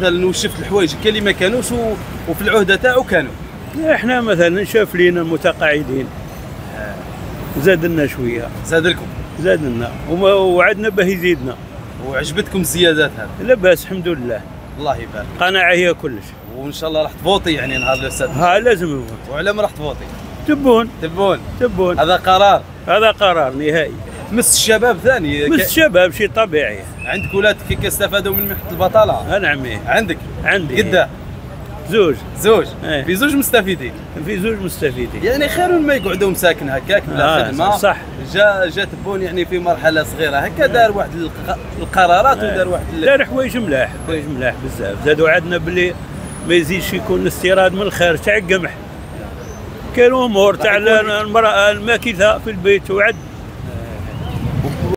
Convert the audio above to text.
مثلا وشفت الحوايج كاين اللي ما كانوش و- وفي العهدة تاعو كانوا. إحنا مثلا شاف لينا المتقاعدين زاد لنا شوية. زاد لكم زاد لنا وما- وعدنا به يزيدنا. وعجبتكم الزيادات هذه؟ لاباس الحمد لله. الله يبارك. قناعة هي كلش. وإن شاء الله راح تفوتي يعني نهار الأستاذ. ها لازم يفوت. وعلى ما راح تفوتي. تبون. تبون. تبون. هذا قرار. هذا قرار نهائي. مس الشباب ثاني. ك- الشباب شيء طبيعي. عندك ولاد كيف استفادوا من منحه البطالة؟ نعم إيه. عندك؟ عندي. قدا زوج. زوج. إيه. في زوج مستفيدين في زوج مستفيدين يعني خير ما يقعدوا مساكن هكاك بلا آه، خدمة. صح. جا جا تبون يعني في مرحلة صغيرة. هكا دار واحد الق- القرارات ودار واحد دار حوايج ملاح حوايج ملاح بزاف. زادوا عندنا باللي ما يزيدش يكون الاستيراد من الخارج تاع القمح كانوا امور تاع المرأة الماكثه في البيت وعد. 목포